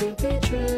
Happy Christmas.